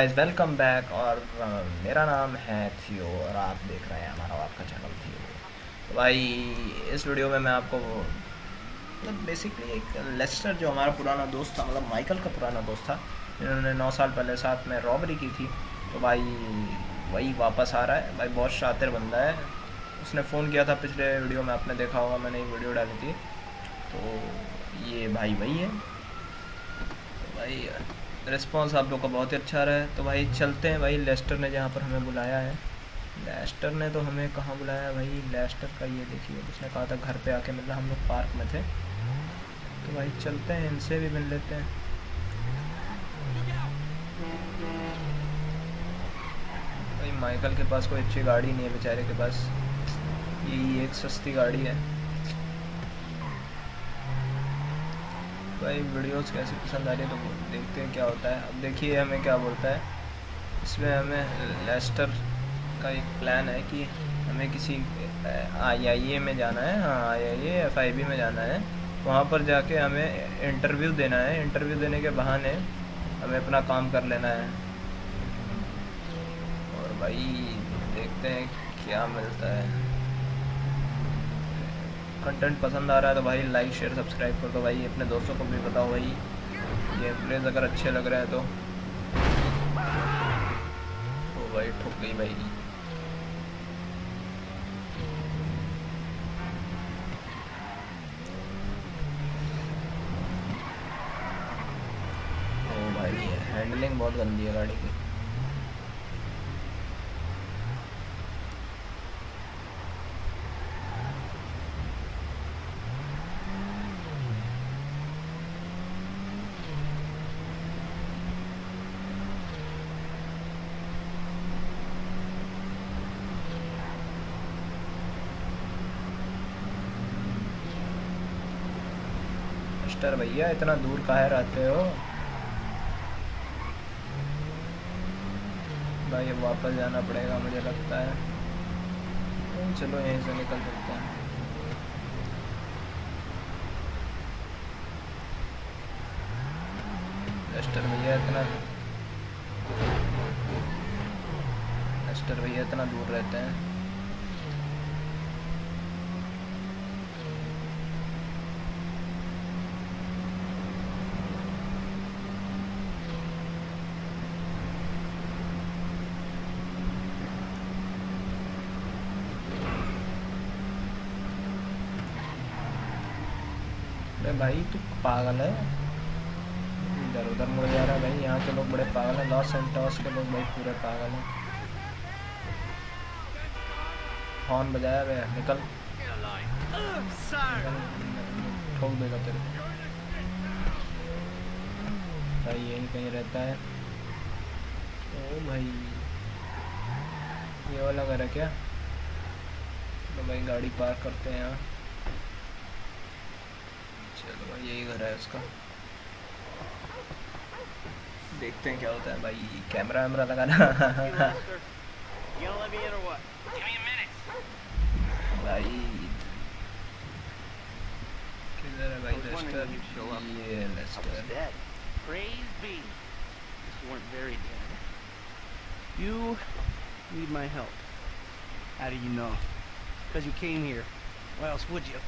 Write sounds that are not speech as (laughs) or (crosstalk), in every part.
Guys welcome back और मेरा नाम है थियो और आप देख रहे हैं हमारा आपका चैनल थियो। तो भाई, इस वीडियो में मैं आपको मतलब बेसिकली एक लेस्टर जो हमारा पुराना दोस्त था मतलब माइकल का पुराना दोस्त था, जिन्होंने नौ साल पहले साथ में रॉबरी की थी तो भाई, वही वापस आ रहा है। भाई, बहुत शातिर बंदा है। उसने फ़ोन किया था पिछले वीडियो में, आपने देखा होगा, मैंने एक वीडियो डाली थी। तो ये भाई वही है। तो भाई रिस्पांस आप लोग का बहुत ही अच्छा रहा है। तो भाई चलते हैं भाई, लेस्टर ने जहाँ पर हमें बुलाया है। लेस्टर ने तो हमें कहाँ बुलाया भाई? लेस्टर का ये देखिए, उसने कहा था घर पे आके मिलना, हम लोग पार्क में थे। तो भाई चलते हैं, इनसे भी मिल लेते हैं। भाई माइकल के पास कोई अच्छी गाड़ी नहीं है, बेचारे के पास। यही एक सस्ती गाड़ी है। भाई वीडियोस कैसे पसंद आ रही है तो देखते हैं क्या होता है। अब देखिए हमें क्या बोलता है। इसमें हमें लेस्टर का एक प्लान है कि हमें किसी आई आई ए में जाना है। हाँ आई आई एफ़ आई बी में जाना है। वहाँ पर जाके हमें इंटरव्यू देना है। इंटरव्यू देने के बहाने हमें अपना काम कर लेना है। और भाई, देखते हैं क्या मिलता है। कंटेंट पसंद आ रहा है तो भाई लाइक शेयर सब्सक्राइब कर दो भाई। अपने दोस्तों को भी बताओ भाई। गेम प्लेज अगर अच्छे लग रहे हैं तो। ओ भाई, ठुक गई भाई। हैंडलिंग बहुत गंदी है गाड़ी की। मिस्टर भैया, इतना दूर काहे रहते हो? भाई, अब वापस जाना पड़ेगा मुझे लगता है। चलो, यहीं से निकल सकते हैं। मिस्टर भैया, इतना मिस्टर भैया, इतना दूर रहते हैं। भाई, तू पागल है। इधर उधर मुड़ जा रहा है भाई। यहाँ के लोग बड़े पागल हैं। लॉस एंटॉस के लोग भाई पूरे पागल हैं। हॉर्न बजाया भैया निकल। ठोक देगा तेरे भाई, यहीं कहीं रहता है। ओ भाई। ये वाला घर है क्या? तो भाई गाड़ी पार्क करते हैं यहाँ। चलो भाई यही घर है उसका देखते हैं क्या होता है भाई कैमरा वैमरा लगाना भाई किधर है भाई लेस्टर ये Lester Praise be. Just weren't very dead. You need my help. How do you know? Because you came here. Why else would you?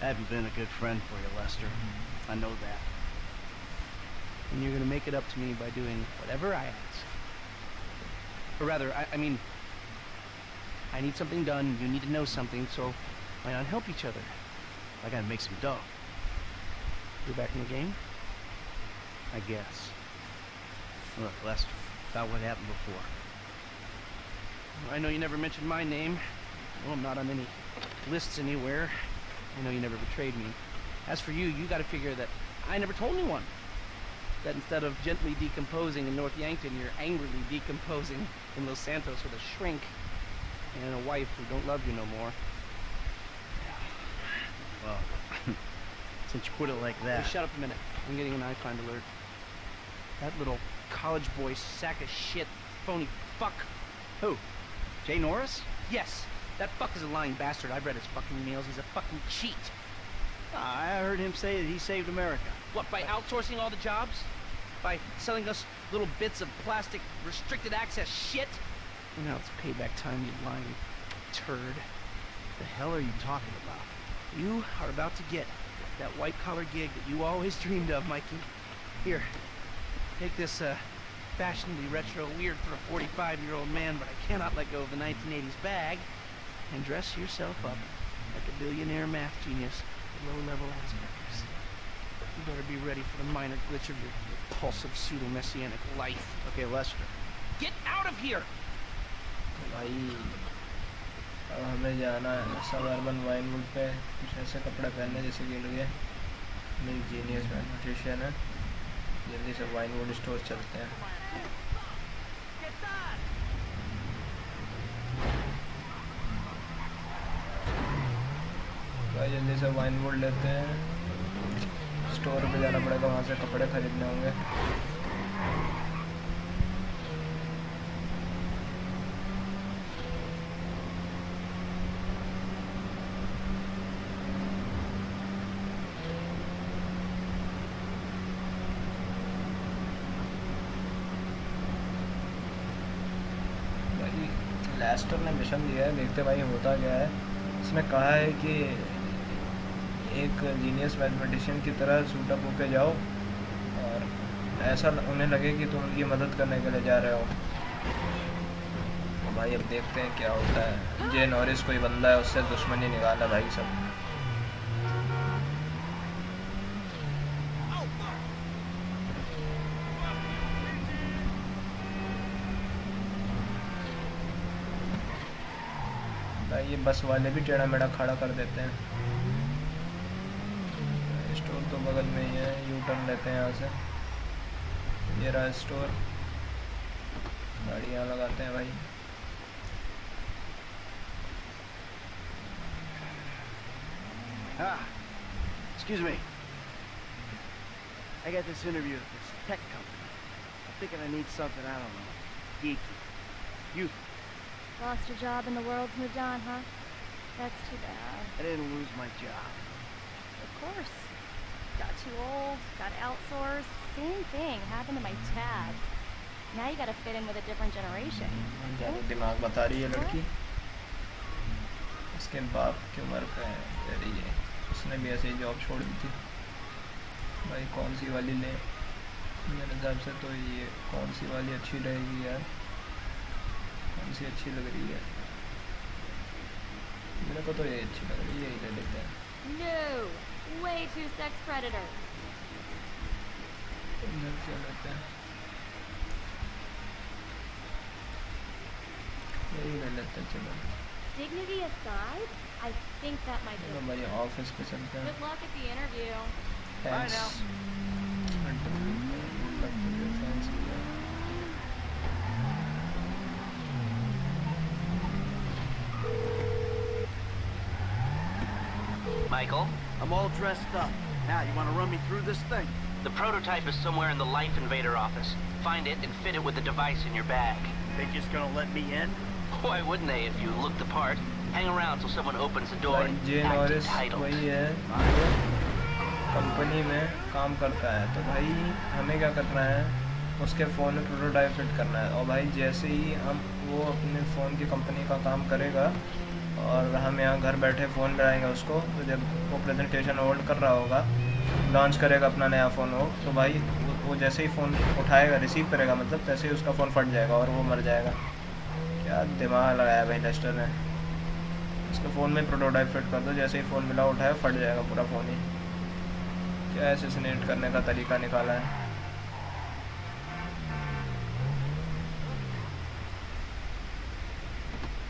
I haven't been a good friend for you, Lester. Mm-hmm. I know that. And you're gonna make it up to me by doing whatever I ask. Or rather, I, I mean, I need something done, you need to know something, so why not help each other? I gotta make some dough. You're back in the game? I guess. Look, Lester, about what happened before. I know you never mentioned my name. Well, I'm not on any lists anywhere. I know you never betrayed me. As for you, you gotta figure that I never told anyone. That instead of gently decomposing in North Yankton, you're angrily decomposing in Los Santos with a shrink and a wife who don't love you no more. (sighs) Well, (laughs) since you put it like Hey, that. shut up a minute. I'm getting an iFind alert. That little college boy sack of shit, phony fuck. Who? Jay Norris? Yes, that fuck is a lying bastard. I've read his fucking emails. He's a fucking cheat. I heard him say that he saved America. What, by outsourcing all the jobs? By selling us little bits of plastic restricted access shit. And now it's payback time, you lying turd. What the hell are you talking about? You are about to get that white collar gig that you always dreamed of, Mikey. Here, take this uh, fashionably retro weird for a 45 year old man, but I cannot let go of the 1980s bag, and dress yourself up like a billionaire math genius with low level Asperger's. You better be ready for the minor glitch of your repulsive pseudo messianic life. Okay, Lester. Get out of here! तो भाई अब हमें जाना है सब urban Winwood पे कुछ ऐसे कपड़े पहनने जैसे कि लोग मेरी जीनियस मैथमेटिशियन है जल्दी से वाइनवुड स्टोर चलते हैं भाई, जल्दी से वाइनवुड लेते हैं। स्टोर पे जाना पड़ेगा, वहाँ से कपड़े खरीदने होंगे। लेस्टर ने मिशन दिया है, देखते भाई होता क्या है। इसमें कहा है कि एक जीनियस मैथमेटिशियन की तरह सूटअप होके जाओ और ऐसा उन्हें लगे कि तुम उनकी मदद करने के लिए जा रहे हो। भाई, अब देखते हैं क्या होता है। जे नॉरिस कोई बंदा है, उससे दुश्मनी निकाला भाई सब। भाई, ये बस वाले भी टेढ़ा मेढ़ा खड़ा कर देते हैं। तो बगल में ही है यू टर्न लेते हैं यहाँ से ये रहा स्टोर गाड़ी यहाँ लगाते हैं भाई Ah, excuse me. I got this interview with this tech company. I'm thinking I need something, I don't know, geeky. You, Lost your job and the world's moved on, huh? That's too bad. I didn't lose my job. Of course. Got too old, got outsourced. Same thing happened to my dad. Now you gotta fit in with a different generation. दिमाग बता रही है लड़की उसके बाप की उम्र पे कह रही है उसने भी ऐसे ही जॉब छोड़ दी थी भाई कौन सी वाली लें मेरे हिसाब से तो ये कौन सी वाली अच्छी रहेगी यार कौन सी अच्छी लग रही है मेरे को तो ये अच्छी लग रही है यही ले लेते हैं No! Way too sex predator. इधर से लेते हैं यही ले लेते हैं चलो Dignity aside, I think that might चलो be. भाई ऑफिस पे चलते हैं Good luck at the interview. Thanks. now. Thanks. Michael, I'm all dressed up. Now, you want to run me through this thing? the prototype is somewhere in the Life Invader office. Find it and fit it with the device in your bag. They just gonna let me in? Why wouldn't they if you look the part? Hang around till someone opens the door भाई and J act Norris entitled. वही है जो company में काम करता है तो भाई हमें क्या करना है उसके फ़ोन में प्रोटोटाइप फिट करना है और भाई जैसे ही हम वो अपने फ़ोन की कंपनी का काम करेगा और हम यहाँ घर बैठे फ़ोन लगाएँगे उसको तो जब वो प्रेजेंटेशन होल्ड कर रहा होगा लॉन्च करेगा अपना नया फ़ोन हो तो भाई वो- जैसे ही फ़ोन उठाएगा रिसीव करेगा मतलब तैसे ही उसका फ़ोन फट जाएगा और वो मर जाएगा। क्या दिमाग लगाया भाई लेस्टर ने। उसके फ़ोन में प्रोटोटाइप फिट कर दो, जैसे ही फ़ोन मिला, उठाया, फट जाएगा पूरा फ़ोन ही। क्या एसेसिनेट करने का तरीका निकाला है।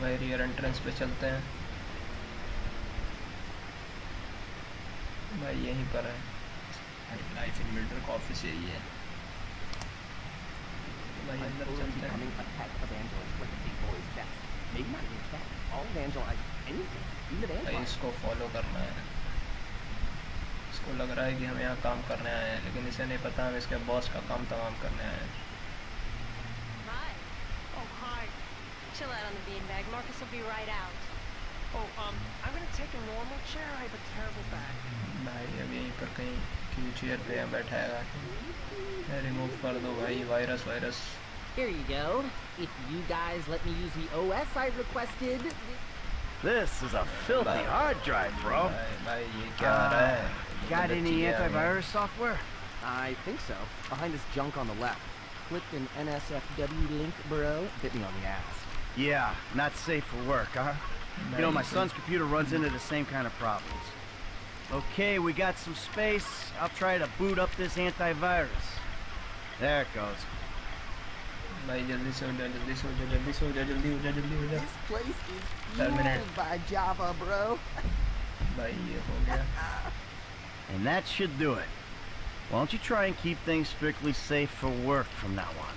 भाई रियर एंट्रेंस पे चलते हैं। भाई यहीं पर है। भाई लाइफ इन बिल्डर का ऑफ़िस यही है। तो भाई अंदर चलते हैं। इसको फॉलो करना है। इसको लग रहा है कि हम यहाँ काम करने आए हैं लेकिन इसे नहीं पता हम इसके बॉस का काम तमाम करने आए हैं। Chill out on the beanbag. Marcus will be right out. Oh, um, I'm gonna take a normal chair. I have a terrible back. भाई अब यहीं पर कहीं की चेयर पे यहाँ बैठा है रिमूव कर दो भाई virus virus Here you go. If you guys let me use the OS I requested. This is a filthy Bye. hard drive, bro. भाई भाई ये क्या आ रहा है ये Got तो any बच्ची है, antivirus software? I think so. Behind this junk on the left. Clicked an NSFW link, bro. Bit me on the ass. Yeah, not safe for work, huh? You know, my Nice. son's computer runs into the same kind of problems. Okay, we got some space. I'll try to boot up this antivirus. There it goes. भाई जल्दी से हो जा जल्दी से हो जा जल्दी से हो जा जल्दी हो जा जल्दी हो जा This place is Terminate. fueled by Java, bro. भाई ये हो गया And that should do it. Why don't you try and keep things strictly safe for work from now on?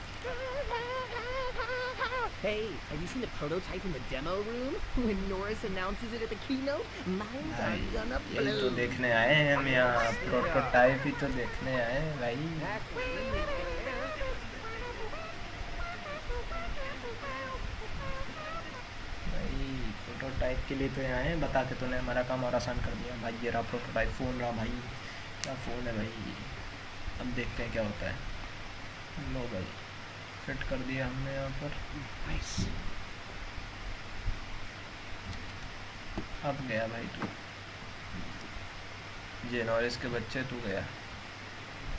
Hey, have you seen the prototype in the demo room? (laughs) When Norris announces it at the keynote, minds are gonna यही तो blow. देखने आए हैं हम यहाँ prototype ही तो देखने आए हैं भाई भाई प्रोटोटाइप के लिए तो यहाँ आए बता के तूने हमारा काम और आसान कर दिया। भाई ये रहा प्रोटोटाइप फ़ोन रहा भाई। क्या फ़ोन है भाई? अब देखते हैं क्या होता है। लो भाई फिट कर दिया हमने यहाँ पर। अब गया भाई तू। ये नॉरिस के बच्चे तू गया।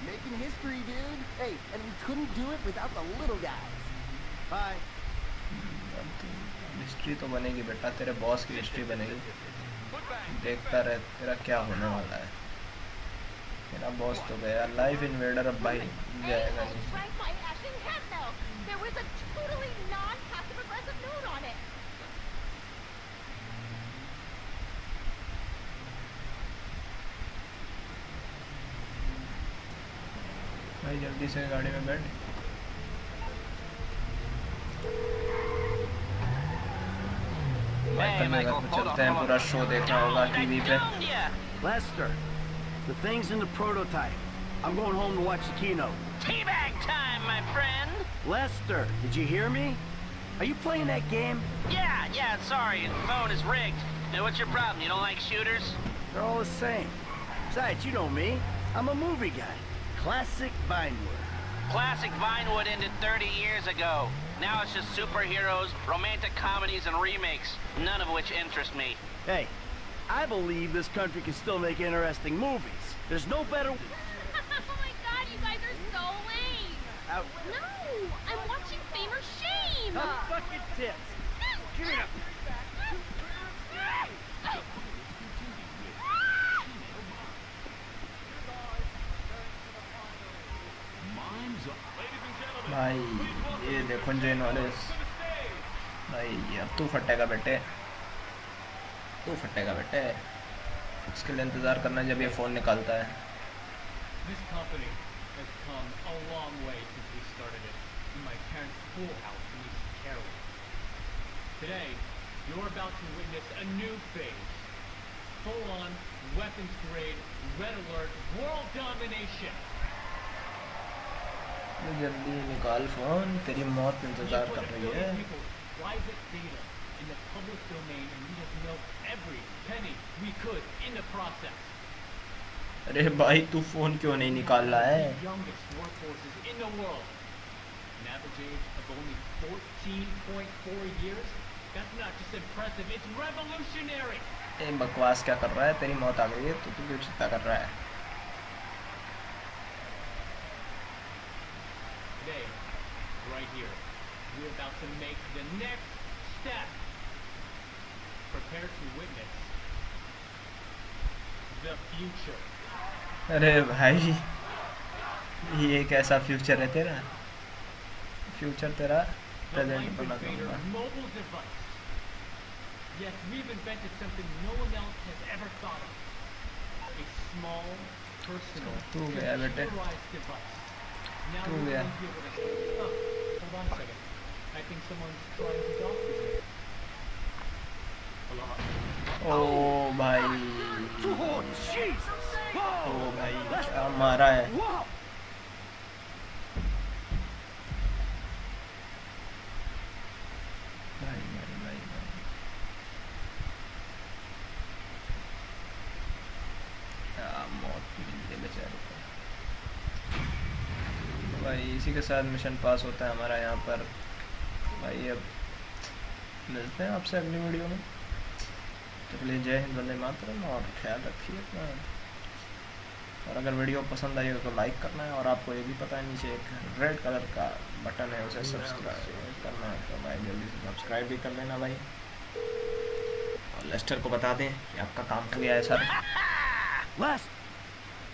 Making history, dude. Hey, and we couldn't do it without the little guys. Bye. History तो बनेगी बेटा। तेरे बॉस की हिस्ट्री बनेगी। देखता रह तेरा क्या होने वाला है। तेरा बॉस तो गया। लाइफ इन्वेडर अब भाई जाएगा नहीं जल्दी से गाड़ी में बैठ माइकल Michael, नगर पे hold चलते on, हैं hold पूरा on. शो देखना होगा टीवी पे Yeah. Lester, the thing's in the prototype. I'm going home to watch the keynote. Teabag time, my friend. Lester, did you hear me? Are you playing that game? Yeah, yeah, sorry, the phone is rigged. Now, what's your problem? You don't like shooters? They're all the same. Besides, you know me. I'm a movie guy. Classic Vinewood. Classic Vinewood ended 30 years ago. Now it's just superheroes, romantic comedies, and remakes, none of which interest me. Hey, I believe this country can still make interesting movies. There's no better... (laughs) oh my god, you guys are so lame. Out. No, I'm watching Fame or Shame. fucking tits. Give me that. भाई ये देखो जे knowledge भाई अब तू फटेगा बेटे तू फटेगा बेटे उसके लिए इंतज़ार करना जब ये फ़ोन निकालता है. Today, you're about to witness a new phase. Full-on, weapons-grade, red alert, world domination. जल्दी निकाल फ़ोन, तेरी मौत इंतज़ार कर रही है। अरे भाई, तू फ़ोन क्यों नहीं निकाल रहा है? बकवास क्या कर रहा है? तेरी मौत आ गई है तो तू क्यों चिंता कर रहा है? Right here, we're about to make the next step. Prepare to witness the future. अरे भाई ये कैसा फ्यूचर है तेरा फ्यूचर तेरा प्रेजेंट बना दूँगा. Yes, we've invented something no one else has ever thought of. A small, personal, तू गया बेटे। computerized device. Now तू we're गया। going to one second. I think someone's trying to talk to me. Oh my. Oh my. Oh my. Oh my. Oh my. भाई इसी के साथ mission पास होता है हमारा यहाँ पर। भाई अब मिलते हैं आपसे अगली वीडियो में। तो लिए जय हिंद वंदे मातरम और ख्याल रखिए अपना। और अगर वीडियो पसंद आई हो तो लाइक करना है और आपको ये भी पता है नीचे एक रेड कलर का बटन है उसे सब्सक्राइब करना है तो भाई जल्दी से सब्सक्राइब भी कर लेना भाई। और लेस्टर को बता दें कि आपका काम हो गया है sir. Les,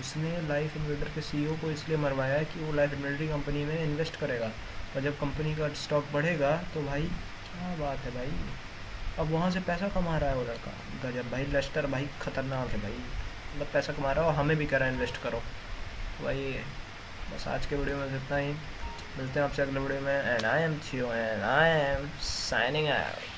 उसने लाइफ इन्वेटर के सीईओ को इसलिए मरवाया कि वो लाइफ इन्वेटर कंपनी में इन्वेस्ट करेगा। और जब कंपनी का स्टॉक बढ़ेगा तो भाई क्या बात है भाई। अब वहाँ से पैसा कमा रहा है वो लड़का। गजब भाई लेस्टर भाई, खतरनाक है भाई। मतलब पैसा कमा रहा है और हमें भी है इन्वेस्ट करो। भाई बस आज के वीडियो में इतना ही। मिलते हैं आपसे अगले वीडियो में। And I am Theo and I am signing out